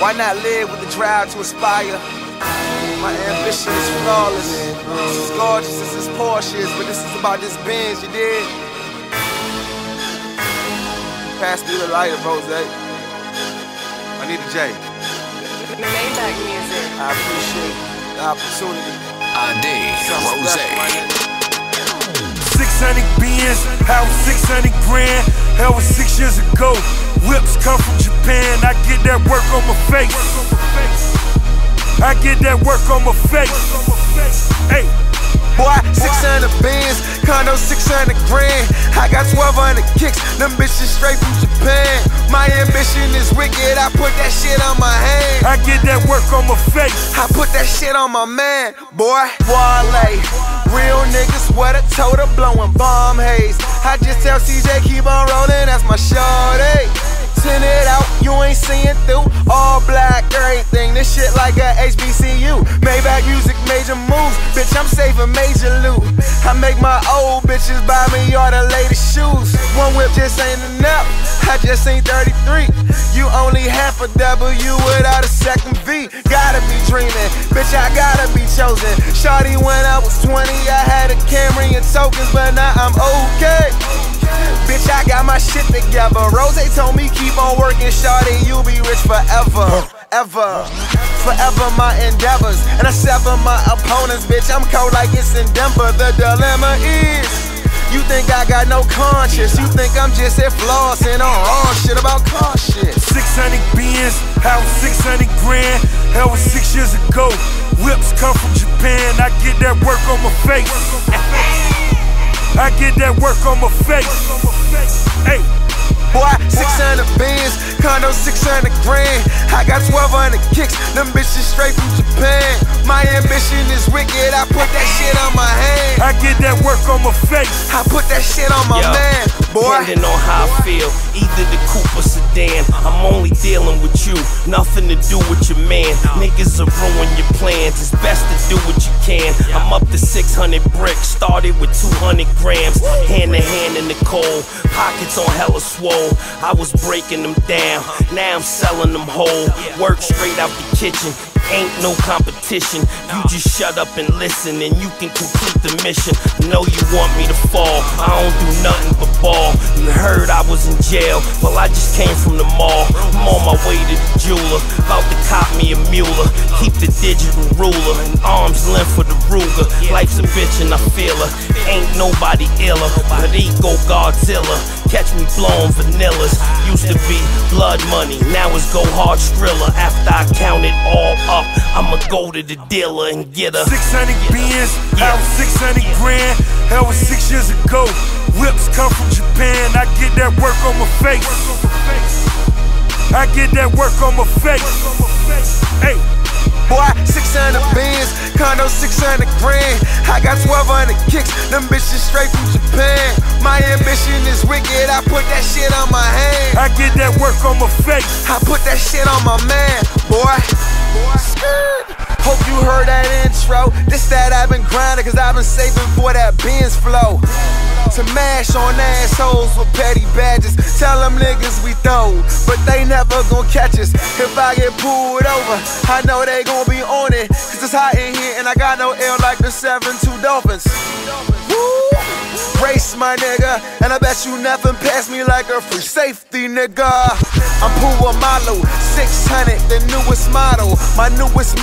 Why not live with the drive to aspire? My ambition is flawless. It's as gorgeous as this Porsche is, but this is about this Benz, you did. Pass me the lighter, Rose. I need a J. Maybach music. I appreciate the opportunity. ID, Something Rose. Special, my nigga. 600 Benz, house 600 grand. Hell was six years ago. Whips come from Japan. I get that work on my face. I get that work on my face. Hey, Boy, 600 Benz, condo 600 grand. I got 1200 kicks, them bitches straight from Japan. My ambition is wicked, I put that shit on my hand. I get that work on my face. I put that shit on my man, boy. Wale, real niggas with a total blowing bomb haze. I just tell CJ keep on rolling, that's my shorty. Send it out, you ain't seeing through. All black, everything. This shit like a HBCU. Maybach music, major moves. Bitch, I'm saving major loot. I make my old bitches buy me all the latest shoes. One whip just ain't enough. I just ain't 33. You only half a W without a second V. Gotta be dreaming, bitch. I gotta be chosen. Shawty when I was 20, I had a Camry and tokens, but now I'm okay. Bitch, I got my shit together. Rose told me keep on working, shawty, you'll be rich forever, ever. Forever my endeavors, and I sever my opponents, bitch. I'm cold like it's in Denver. The dilemma is. You think I got no conscience? You think I'm just here flossing on all shit about car shit? 600 Benz, house 600 grand. Hell was six years ago. Whips come from Japan. I get that work on my face. I get that work on my face. Hey, Boy, 600 Benz, condo 600 grand. I got 1200 kicks, them bitches straight from Japan. My ambition is wicked, I put that shit on my hand. I get that work on my face. I put that shit on my Yo, man, boy. Depending on how I feel, either the coupe or sedan. I'm only dealing with you, nothing to do with your man. Niggas will ruin your plans. It's best to do what you can. I'm up to 600 bricks, started with 200 grams. Hand to hand in the cold, pockets on hella swole. I was breaking them down, now I'm selling them whole. Work straight out the kitchen. Ain't no competition. You just shut up and listen, and you can complete the mission. Know you want me to fall. I don't do nothing but ball. You heard I was in jail, well I just came from the mall. I'm on my way to the jeweler, about to cop me a Muller. Keep the digital ruler, and arms length for the Ruger. Life's a bitch and I feel her. Ain't nobody iller, but ego Godzilla. Catch me blowing vanillas. Used to be blood money, now it's go hard Skrilla. After I count it all up, I'ma go to the dealer and get a 600 Benz, house 600 grand. Hell was six years ago. Whips come from Japan. I get that work on my face. I get that work on my face. Hey, Boy, 600 Benz, condo 600 grand. I got 1200 kicks, them bitches straight from Japan. My ambition is wicked, I put that shit on my hand. I get that work on my face. I put that shit on my man, boy. Skirt. Hope you heard that intro. This that I've been grinding, cause I've been saving for that Benz flow. To mash on assholes with petty badges. Tell them niggas we throw, but they never gon' catch us. If I get pulled over, I know they gon' be on it. Cause it's hot in here and I got no air like the 7 2 Dolphins. Woo! Race, my nigga, and I bet you nothing pass me like a free safety, nigga. I'm Puma Malo, 600, the newest model, my newest.